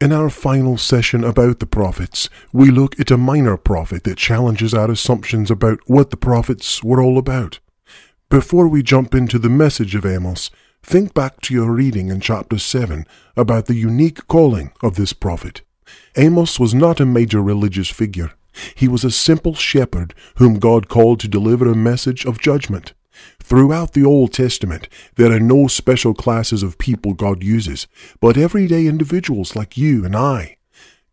In our final session about the prophets, we look at a minor prophet that challenges our assumptions about what the prophets were all about. Before we jump into the message of Amos, think back to your reading in chapter 7 about the unique calling of this prophet. Amos was not a major religious figure. He was a simple shepherd whom God called to deliver a message of judgment. Throughout the Old Testament, there are no special classes of people God uses, but everyday individuals like you and I.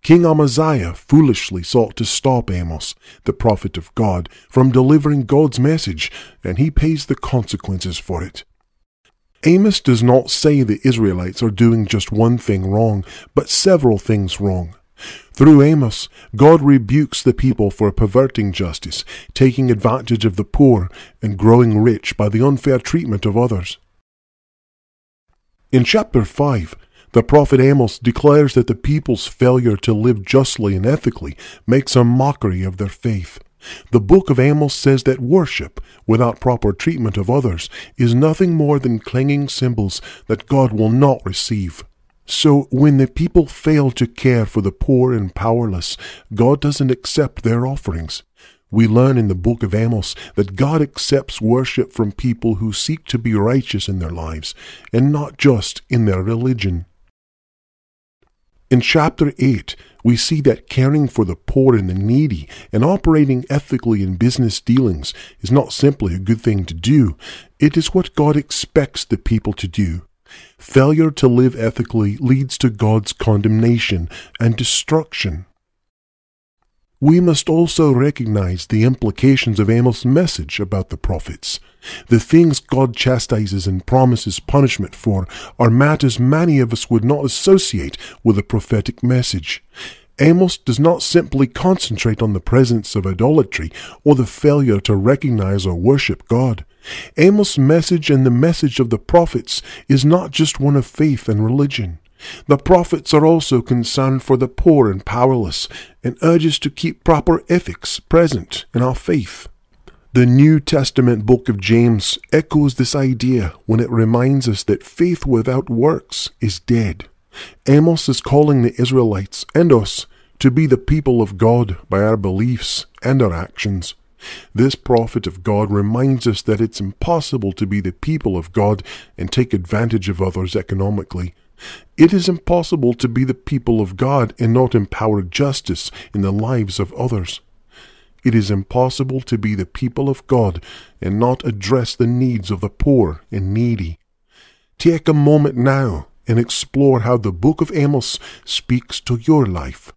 King Amaziah foolishly sought to stop Amos, the prophet of God, from delivering God's message, and he pays the consequences for it. Amos does not say the Israelites are doing just one thing wrong, but several things wrong. Through Amos, God rebukes the people for perverting justice, taking advantage of the poor, and growing rich by the unfair treatment of others. In chapter 5, the prophet Amos declares that the people's failure to live justly and ethically makes a mockery of their faith. The book of Amos says that worship, without proper treatment of others, is nothing more than clanging cymbals that God will not receive. So when the people fail to care for the poor and powerless, God doesn't accept their offerings. We learn in the book of Amos that God accepts worship from people who seek to be righteous in their lives and not just in their religion. In chapter 8, we see that caring for the poor and the needy and operating ethically in business dealings is not simply a good thing to do, it is what God expects the people to do. Failure to live ethically leads to God's condemnation and destruction. We must also recognize the implications of Amos' message about the prophets. The things God chastises and promises punishment for are matters many of us would not associate with a prophetic message. Amos does not simply concentrate on the presence of idolatry or the failure to recognize or worship God. Amos' message and the message of the prophets is not just one of faith and religion. The prophets are also concerned for the poor and powerless and urges to keep proper ethics present in our faith. The New Testament book of James echoes this idea when it reminds us that faith without works is dead. Amos is calling the Israelites and us to be the people of God by our beliefs and our actions. This prophet of God reminds us that it's impossible to be the people of God and take advantage of others economically. It is impossible to be the people of God and not empower justice in the lives of others. It is impossible to be the people of God and not address the needs of the poor and needy. Take a moment now and explore how the book of Amos speaks to your life.